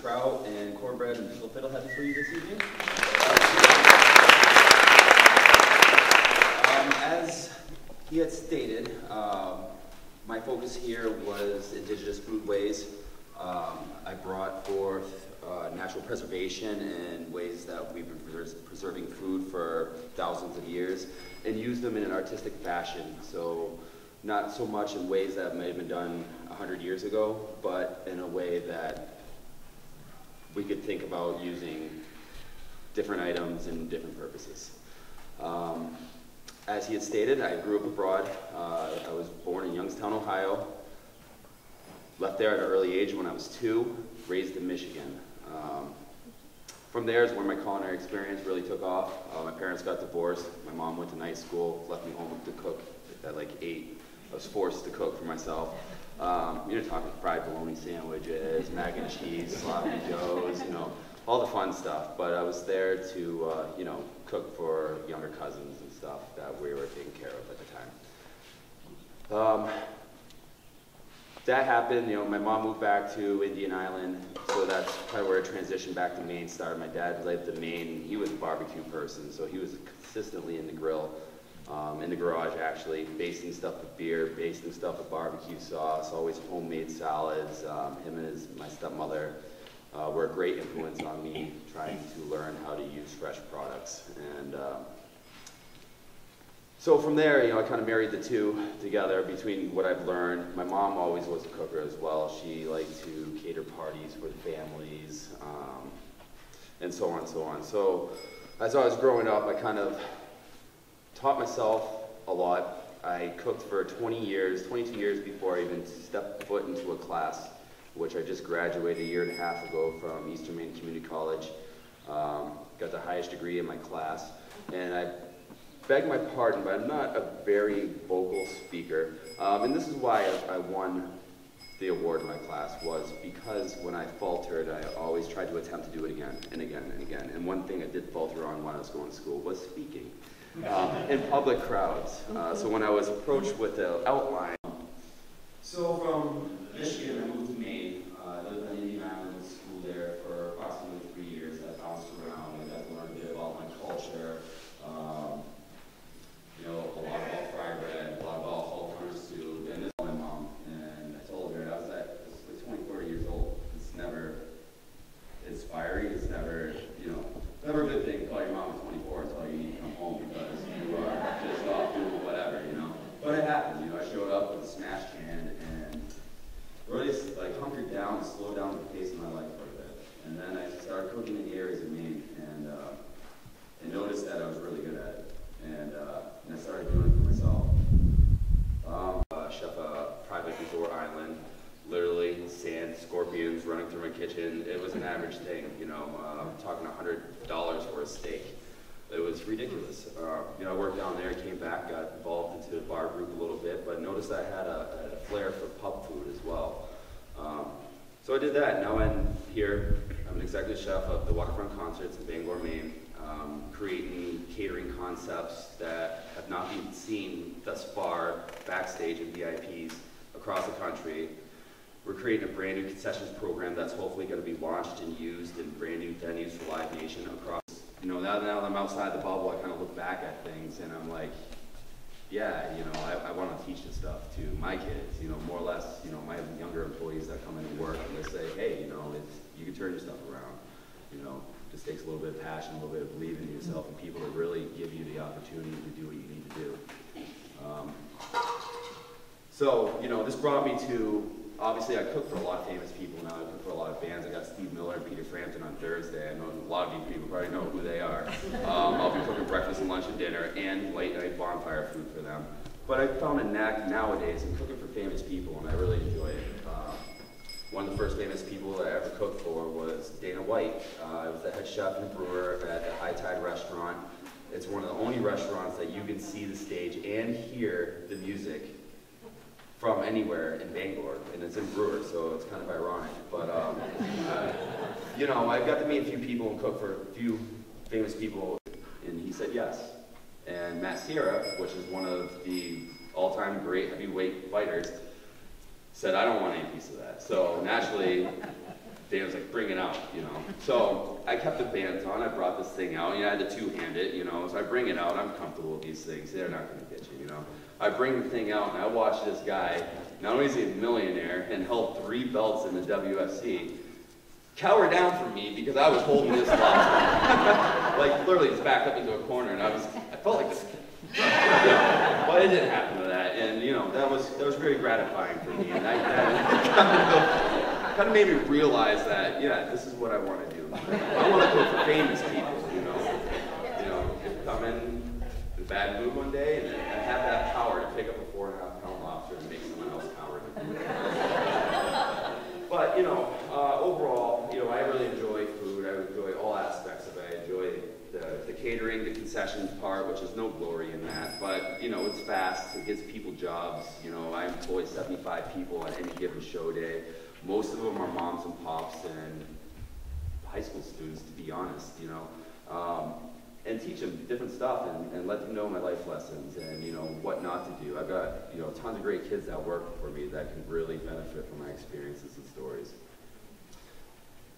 trout and cornbread and pickled fiddlehead for you this evening. Um, as he had stated, um, my focus here was indigenous foodways. Um, I brought forth uh, natural preservation and ways that we've been pres preserving food for thousands of years and use them in an artistic fashion. So not so much in ways that may have been done 100 years ago, but in a way that we could think about using different items in different purposes. Um, as he had stated, I grew up abroad. Uh, I was born in Youngstown, Ohio. Left there at an early age when I was two, raised in Michigan. Um, from there is where my culinary experience really took off. Uh, my parents got divorced. My mom went to night school, left me home to cook at like eight. I was forced to cook for myself. Um, you're talking fried bologna sandwiches, mac and cheese, sloppy joes, you know, all the fun stuff. But I was there to, uh, you know, cook for younger cousins and stuff that we were taking care of at the time. Um, that happened, you know, my mom moved back to Indian Island, so that's of where I transitioned back to Maine started. My dad lived in Maine, he was a barbecue person, so he was consistently in the grill um, in the garage actually, basting stuff with beer, basting stuff with barbecue sauce, always homemade salads. Um, him and his, my stepmother uh, were a great influence on me trying to learn how to use fresh products. And uh, so from there, you know, I kind of married the two together between what I've learned. My mom always was a cooker as well. She liked to cater parties for the families, um, and so on and so on. So as I was growing up, I kind of taught myself a lot. I cooked for 20 years, 22 years before I even stepped foot into a class, which I just graduated a year and a half ago from Eastern Maine Community College. Um, got the highest degree in my class, and I beg my pardon, but I'm not a very vocal speaker. Um, and this is why I, I won the award in my class was because when I faltered, I always tried to attempt to do it again and again and again. And one thing I did falter on when I was going to school was speaking um, in public crowds. Uh, so when I was approached with the outline, so from Michigan, I moved to Maine. Uh, I lived on Indian Island, went to school there for approximately three years. I bounced around. I got to learn a bit about my culture. Um, you know, a lot about fried bread, a lot about whole corn soup, and this is my mom. And I told her I was at like 24 years old. It's never inspiring. It's never, you know, never a good thing. Call your mom at 24 and tell you you need to come home because you are just off doing whatever, you know. But it happened. You know, I showed up with a smash can and really like hunkered down and slowed down the pace of my life for a bit. And then I started cooking in the areas of Maine and uh, and noticed that I was really good at it. And, uh, and I started doing it for myself. Um, uh, chef a private resort island, literally sand, scorpions running through my kitchen. It was an average thing, you know, uh, talking $100 for a steak. It was ridiculous. Uh, you know, I worked down there, came back, got involved into the bar group a little bit, but noticed I had a, a flair for pub food as well. Um, so I did that. Now I'm here. I'm an executive chef of the Waterfront Concerts in Bangor, Maine, um, creating catering concepts that have not been seen thus far backstage in VIPs across the country. We're creating a brand new concessions program that's hopefully going to be launched and used in brand new venues for Live Nation across. You know, now, now that I'm outside the bubble, I kind of look back at things and I'm like, yeah, you know, I, I want to teach this stuff to my kids, you know, more or less, you know, my younger employees that come in and work and they say, hey, you know, it's, you can turn your stuff around, you know, just takes a little bit of passion, a little bit of believing in yourself and people that really give you the opportunity to do what you need to do. Um, so, you know, this brought me to, obviously I cook for a lot of famous people now, I cook for a lot of bands. I got Steve Miller and Peter Frampton on Thursday. I know a lot of you people probably know who they are. Um, I'll be cooking breakfast and lunch and dinner and late night bonfire food for them. But I found a knack nowadays in cooking for famous people and I really enjoy it. Uh, one of the first famous people that I ever cooked for was Dana White. Uh, I was the head chef and brewer at the High Tide Restaurant. It's one of the only restaurants that you can see the stage and hear the music from anywhere in Bangor, and it's in Brewer, so it's kind of ironic. But, um, you know, I got to meet a few people and cook for a few famous people, and he said yes. And Matt Serra, which is one of the all-time great heavyweight fighters, said, I don't want any piece of that. So naturally, Dan was like, bring it out, you know. So I kept the bands on. I brought this thing out. You know, I had to two-hand it, you know. So I bring it out. I'm comfortable with these things. They're not going to get you, you know. I bring the thing out, and I watch this guy. Not only is he a millionaire and held three belts in the WFC, cower down from me because I was holding this like literally, just backed up into a corner, and I was. I felt like this. Yeah. But it didn't happen to that, and you know that was that was very gratifying for me, and I, that kind of made me realize that yeah, this is what I want to do. I want to cook for famous people, you know. You know, if I'm in a bad mood one day and I have that power to pick up a four and a half pound lobster and make someone else cowardly. But, you know, uh, overall, you know, I really enjoy food. I enjoy all aspects of it. I enjoy the, the catering, the concessions part, which is no glory in that. But, you know, it's fast. It gives people jobs. You know, I employ 75 people on any given show day. Most of them are moms and pops and high school students, to be honest, you know. Um, and teach them different stuff and, and let them know my life lessons and, you know, what not to do. I've got, you know, tons of great kids that work for me that can really benefit from my experiences and stories.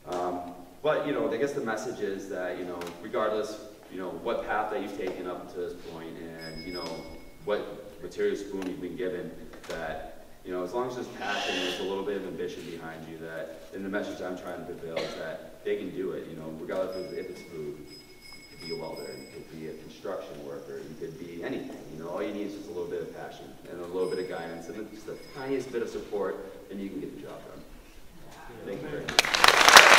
Um, but, you know, I guess the message is that, you know, regardless, you know, what path that you've taken up to this point and, you know, what material spoon you've been given, that, you know, as long as there's passion, there's a little bit of ambition behind you, that, and the message I'm trying to fulfill is that they can do it, you know, regardless of if it's food You could be a welder, you could be a construction worker, you could be anything. You know, all you need is just a little bit of passion and a little bit of guidance and just the tiniest bit of support, and you can get the job done. Thank you very much.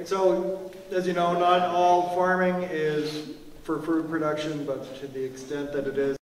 Great. So, as you know, not all farming is for food production, but to the extent that it is,